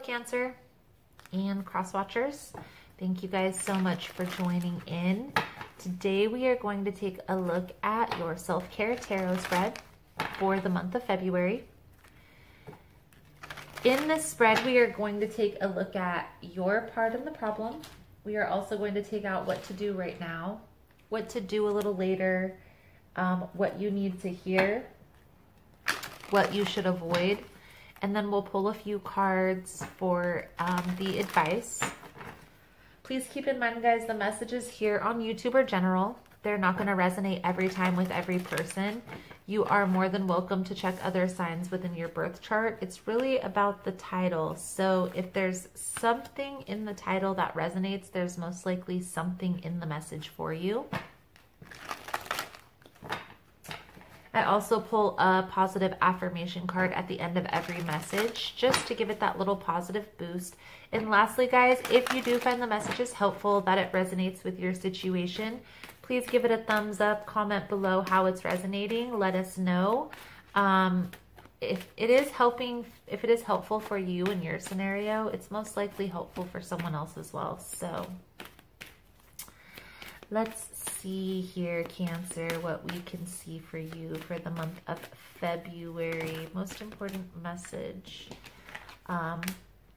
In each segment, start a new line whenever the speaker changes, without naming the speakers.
Cancer and cross watchers. Thank you guys so much for joining in. Today we are going to take a look at your self-care tarot spread for the month of February. In this spread, we are going to take a look at your part of the problem. We are also going to take out what to do right now, what to do a little later, um, what you need to hear, what you should avoid, and then we'll pull a few cards for um, the advice. Please keep in mind, guys, the messages here on YouTube are general. They're not going to resonate every time with every person. You are more than welcome to check other signs within your birth chart. It's really about the title. So if there's something in the title that resonates, there's most likely something in the message for you. I also pull a positive affirmation card at the end of every message just to give it that little positive boost. And lastly, guys, if you do find the messages helpful, that it resonates with your situation, please give it a thumbs up, comment below how it's resonating, let us know. Um, if it is helping, if it is helpful for you in your scenario, it's most likely helpful for someone else as well. So let's see here, Cancer, what we can see for you for the month of February. Most important message. Um,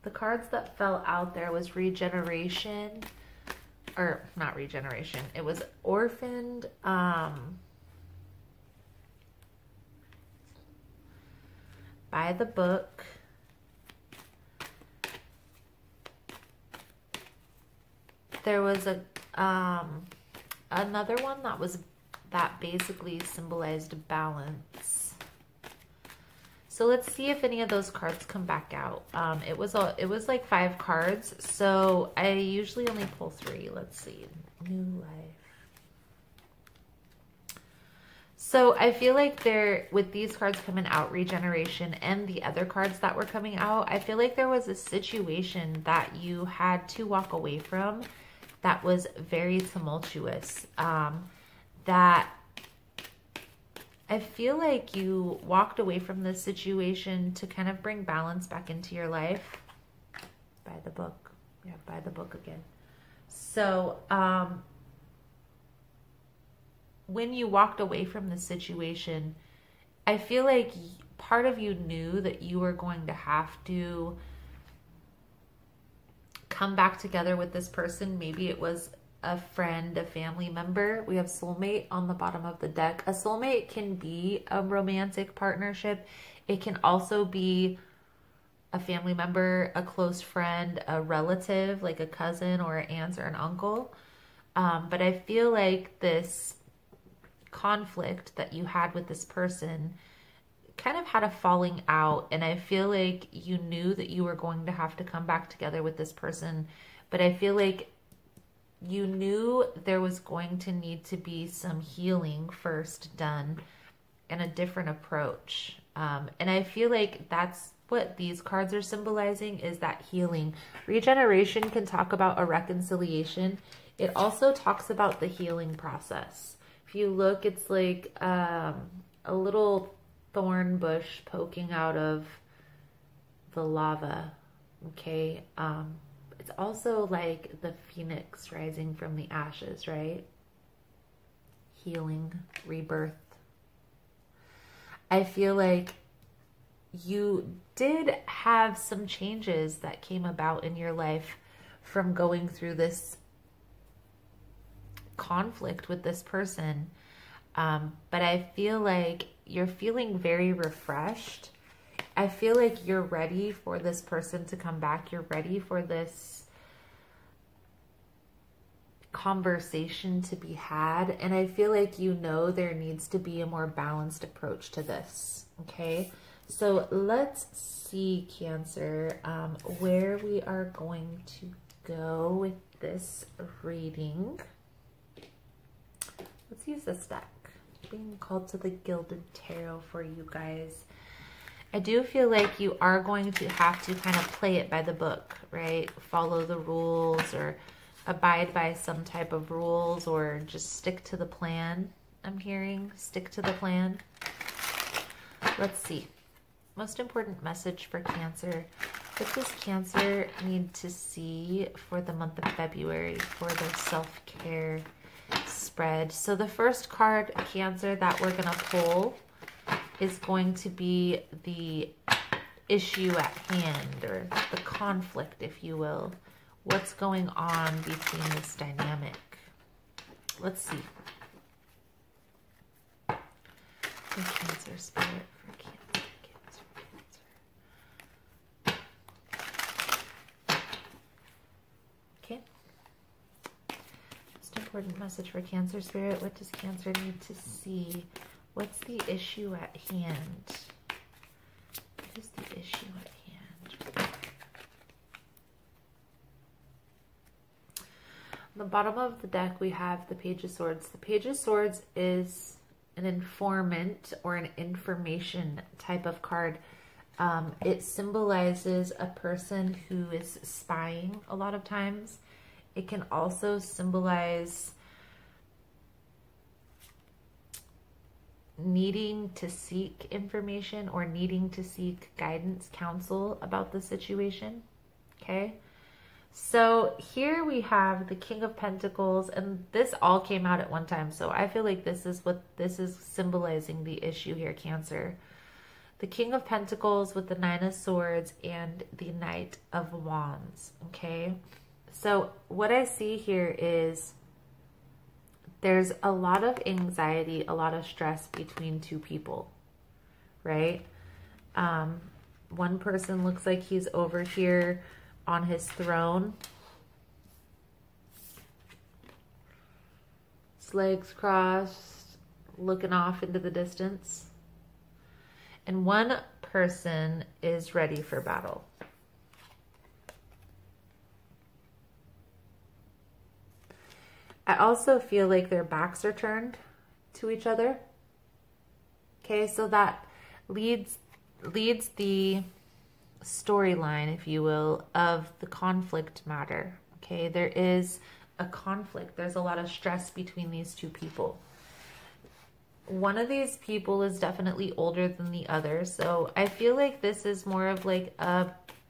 the cards that fell out there was regeneration, or not regeneration, it was orphaned, um, by the book. There was a, um, another one that was that basically symbolized balance. So let's see if any of those cards come back out. Um, it was a, it was like five cards, so I usually only pull three. Let's see, new life. So I feel like there, with these cards coming out, regeneration, and the other cards that were coming out, I feel like there was a situation that you had to walk away from that was very tumultuous. Um, that I feel like you walked away from this situation to kind of bring balance back into your life. By the book. Yeah, by the book again. So, um, when you walked away from the situation, I feel like part of you knew that you were going to have to come back together with this person. Maybe it was a friend, a family member. We have soulmate on the bottom of the deck. A soulmate can be a romantic partnership. It can also be a family member, a close friend, a relative, like a cousin or an aunt or an uncle. Um, but I feel like this conflict that you had with this person kind of had a falling out and I feel like you knew that you were going to have to come back together with this person, but I feel like you knew there was going to need to be some healing first done and a different approach. Um, and I feel like that's what these cards are symbolizing is that healing. Regeneration can talk about a reconciliation. It also talks about the healing process. If you look, it's like um, a little thorn bush poking out of the lava. Okay. Um, it's also like the phoenix rising from the ashes, right? Healing, rebirth. I feel like you did have some changes that came about in your life from going through this conflict with this person. Um, but I feel like you're feeling very refreshed. I feel like you're ready for this person to come back. You're ready for this conversation to be had. And I feel like you know there needs to be a more balanced approach to this. Okay. So let's see, Cancer, um, where we are going to go with this reading. Let's use this deck being called to the Gilded Tarot for you guys. I do feel like you are going to have to kind of play it by the book, right? Follow the rules or abide by some type of rules or just stick to the plan. I'm hearing stick to the plan. Let's see. Most important message for Cancer What does Cancer need to see for the month of February for their self-care spread? So the first card, Cancer, that we're going to pull is going to be the issue at hand or the conflict, if you will. What's going on between this dynamic? Let's see. For Cancer Spirit, for Cancer, Cancer, Cancer. Okay. Most important message for Cancer Spirit. What does Cancer need to see? What's the issue at hand? What is the issue at hand? On the bottom of the deck, we have the Page of Swords. The Page of Swords is an informant or an information type of card. Um, it symbolizes a person who is spying a lot of times. It can also symbolize needing to seek information or needing to seek guidance, counsel about the situation. Okay. So here we have the King of Pentacles, and this all came out at one time. So I feel like this is what this is symbolizing the issue here, Cancer. The King of Pentacles with the Nine of Swords and the Knight of Wands. Okay. So what I see here is there's a lot of anxiety, a lot of stress between two people, right? Um, one person looks like he's over here on his throne. His legs crossed, looking off into the distance. And one person is ready for battle. I also feel like their backs are turned to each other. Okay, so that leads leads the storyline, if you will, of the conflict matter. Okay, there is a conflict. There's a lot of stress between these two people. One of these people is definitely older than the other. So I feel like this is more of like a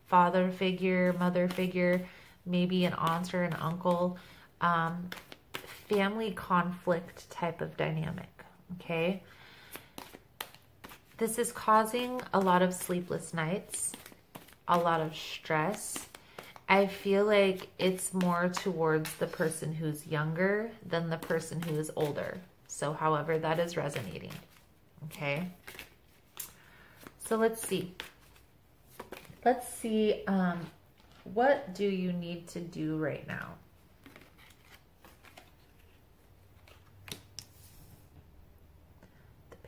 father figure, mother figure, maybe an aunt or an uncle. Um, family conflict type of dynamic, okay? This is causing a lot of sleepless nights, a lot of stress. I feel like it's more towards the person who's younger than the person who is older. So however that is resonating, okay? So let's see. Let's see, um, what do you need to do right now?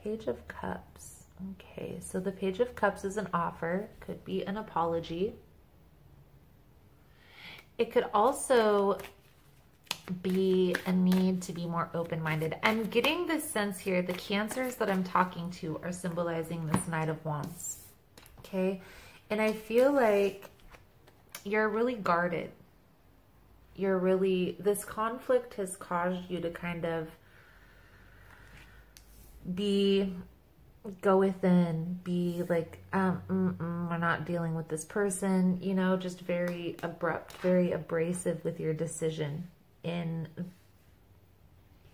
Page of Cups. Okay, so the Page of Cups is an offer, could be an apology. It could also be a need to be more open-minded. I'm getting this sense here, the cancers that I'm talking to are symbolizing this Knight of Wands, okay? And I feel like you're really guarded. You're really, this conflict has caused you to kind of be go within be like um mm -mm, we're not dealing with this person you know just very abrupt very abrasive with your decision in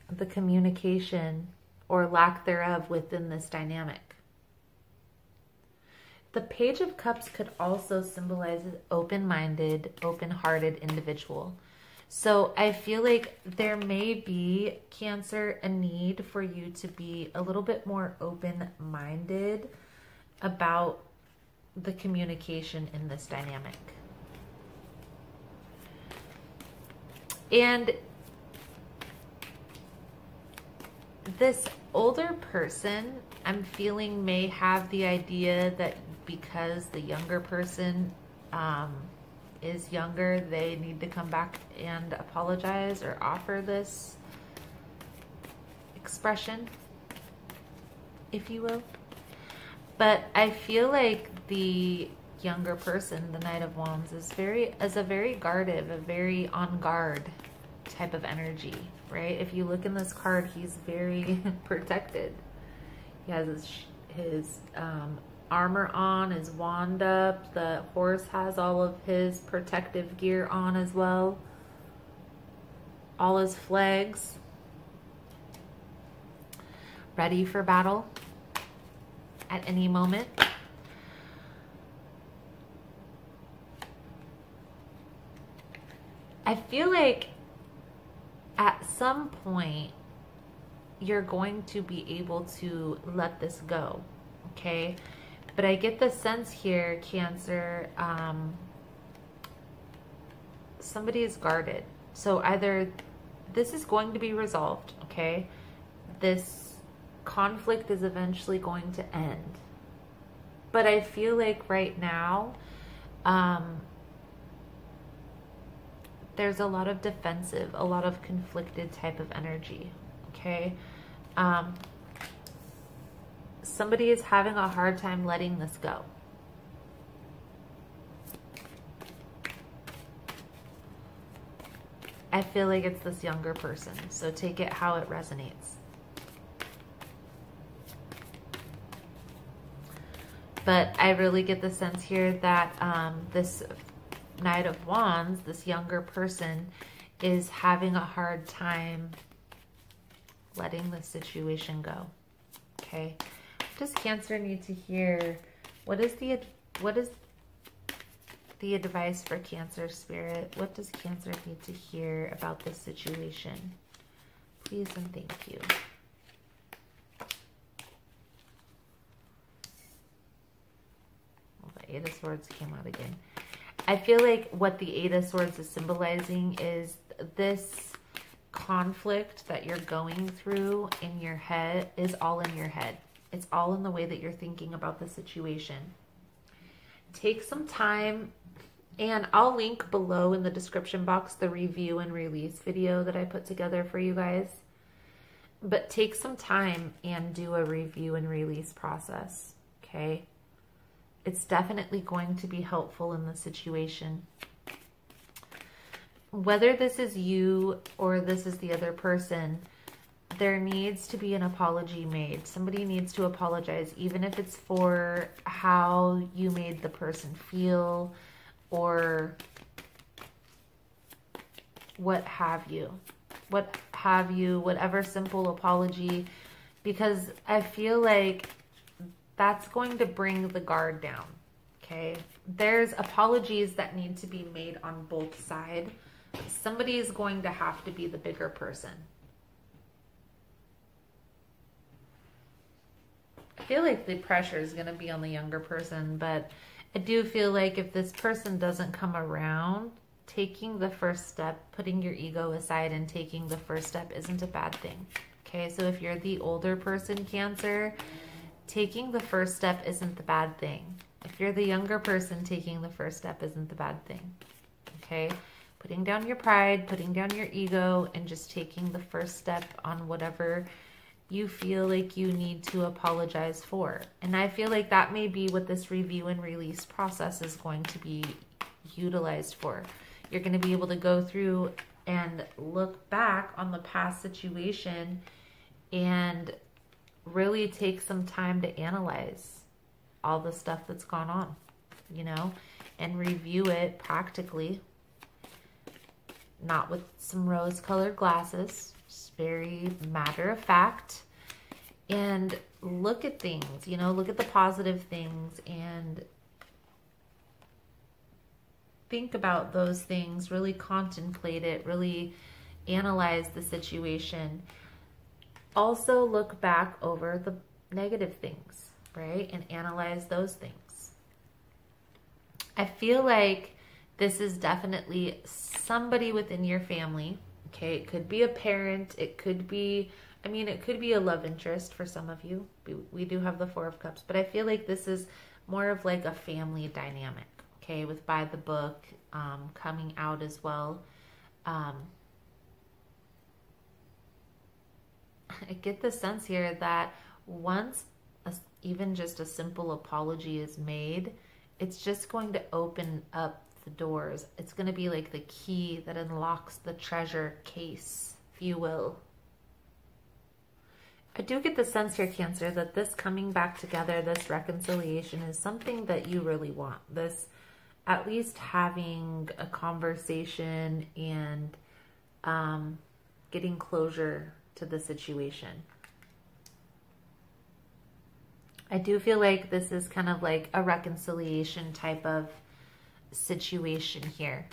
the communication or lack thereof within this dynamic. The page of cups could also symbolize an open-minded open-hearted individual so I feel like there may be, Cancer, a need for you to be a little bit more open-minded about the communication in this dynamic. And this older person, I'm feeling may have the idea that because the younger person um, is younger, they need to come back and apologize or offer this expression, if you will. But I feel like the younger person, the Knight of Wands, is very is a very guarded, a very on guard type of energy, right? If you look in this card, he's very protected. He has his, his um, armor on, his wand up. The horse has all of his protective gear on as well. All his flags. Ready for battle at any moment. I feel like at some point you're going to be able to let this go, okay? But I get the sense here, Cancer, um, somebody is guarded. So either this is going to be resolved, okay? This conflict is eventually going to end. But I feel like right now, um, there's a lot of defensive, a lot of conflicted type of energy. Okay. Um, somebody is having a hard time letting this go. I feel like it's this younger person. So take it how it resonates. But I really get the sense here that um, this Knight of Wands, this younger person, is having a hard time letting the situation go. Okay. Does Cancer need to hear? What is the what is the advice for Cancer Spirit? What does Cancer need to hear about this situation? Please and thank you. Well, the Eight of Swords came out again. I feel like what the Eight of Swords is symbolizing is this conflict that you're going through in your head is all in your head. It's all in the way that you're thinking about the situation. Take some time, and I'll link below in the description box the review and release video that I put together for you guys. But take some time and do a review and release process, okay? it's definitely going to be helpful in the situation. Whether this is you or this is the other person, there needs to be an apology made. Somebody needs to apologize, even if it's for how you made the person feel or what have you. What have you, whatever simple apology, because I feel like that's going to bring the guard down. Okay. There's apologies that need to be made on both sides. Somebody is going to have to be the bigger person. Feel like the pressure is going to be on the younger person, but I do feel like if this person doesn't come around, taking the first step, putting your ego aside and taking the first step isn't a bad thing. Okay, so if you're the older person, Cancer, taking the first step isn't the bad thing. If you're the younger person, taking the first step isn't the bad thing. Okay? Putting down your pride, putting down your ego, and just taking the first step on whatever you feel like you need to apologize for. And I feel like that may be what this review and release process is going to be utilized for. You're going to be able to go through and look back on the past situation and really take some time to analyze all the stuff that's gone on, you know, and review it practically, not with some rose colored glasses, just very matter of fact, and look at things, you know, look at the positive things and think about those things, really contemplate it, really analyze the situation also look back over the negative things, right? And analyze those things. I feel like this is definitely somebody within your family. Okay, it could be a parent, it could be, I mean, it could be a love interest for some of you. We, we do have the Four of Cups, but I feel like this is more of like a family dynamic, okay, with By the Book um, coming out as well. Um, I get the sense here that once a, even just a simple apology is made, it's just going to open up the doors. It's going to be like the key that unlocks the treasure case, if you will. I do get the sense here, Cancer, that this coming back together, this reconciliation is something that you really want. This, at least having a conversation and um, getting closure to the situation. I do feel like this is kind of like a reconciliation type of situation here.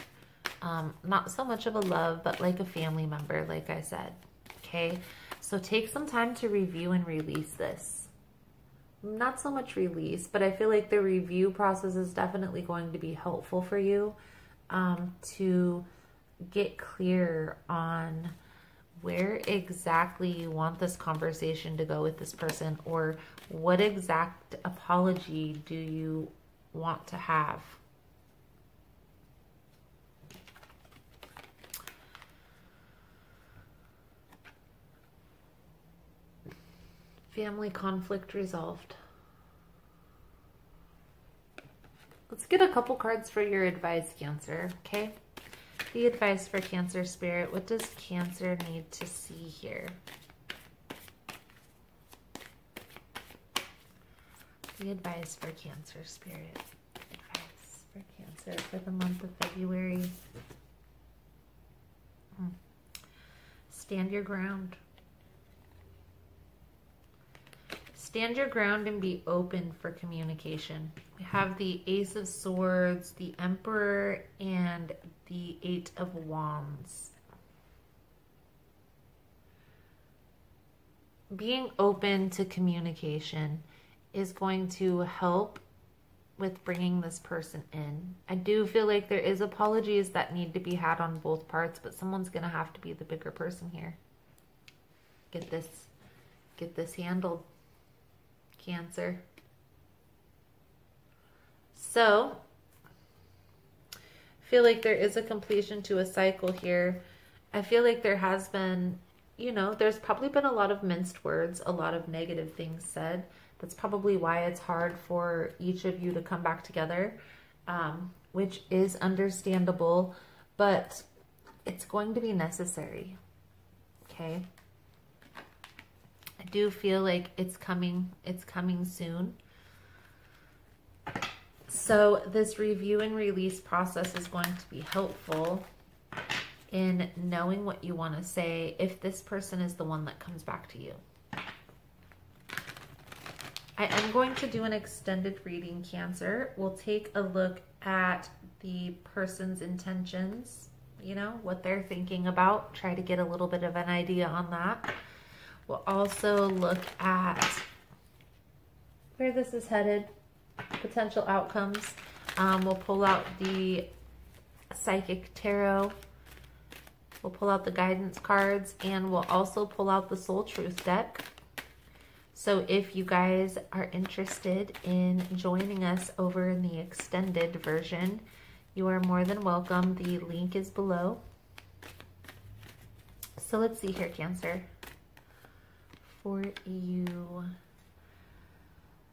Um, not so much of a love, but like a family member, like I said. Okay, so take some time to review and release this. Not so much release, but I feel like the review process is definitely going to be helpful for you um, to get clear on where exactly you want this conversation to go with this person or what exact apology do you want to have Family conflict resolved. Let's get a couple cards for your advice, Cancer, okay? The advice for Cancer Spirit. What does Cancer need to see here? The advice for Cancer Spirit. Advice for Cancer for the month of February. Hmm. Stand your ground. Stand your ground and be open for communication. We have the Ace of Swords, the Emperor, and the Eight of Wands. Being open to communication is going to help with bringing this person in. I do feel like there is apologies that need to be had on both parts, but someone's going to have to be the bigger person here. Get this get this handled. Cancer. So, I feel like there is a completion to a cycle here. I feel like there has been, you know, there's probably been a lot of minced words, a lot of negative things said. That's probably why it's hard for each of you to come back together, um, which is understandable, but it's going to be necessary. Okay. Do feel like it's coming, it's coming soon. So this review and release process is going to be helpful in knowing what you want to say if this person is the one that comes back to you. I am going to do an extended reading, Cancer. We'll take a look at the person's intentions, you know, what they're thinking about, try to get a little bit of an idea on that. We'll also look at where this is headed, potential outcomes. Um, we'll pull out the Psychic Tarot. We'll pull out the guidance cards and we'll also pull out the Soul Truth deck. So if you guys are interested in joining us over in the extended version, you are more than welcome. The link is below. So let's see here, Cancer for you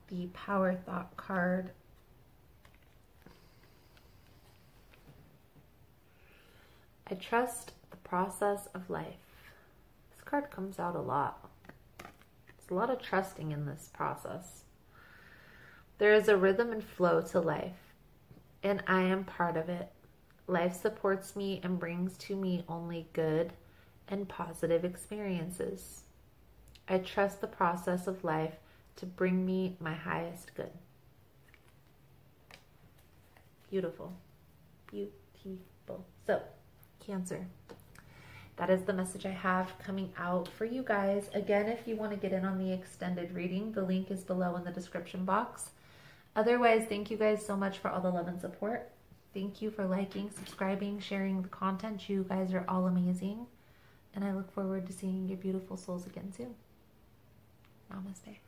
the Power Thought card. I trust the process of life. This card comes out a lot. There's a lot of trusting in this process. There is a rhythm and flow to life, and I am part of it. Life supports me and brings to me only good and positive experiences. I trust the process of life to bring me my highest good. Beautiful. Beautiful. So, Cancer. That is the message I have coming out for you guys. Again, if you want to get in on the extended reading, the link is below in the description box. Otherwise, thank you guys so much for all the love and support. Thank you for liking, subscribing, sharing the content. You guys are all amazing. And I look forward to seeing your beautiful souls again soon. Namaste.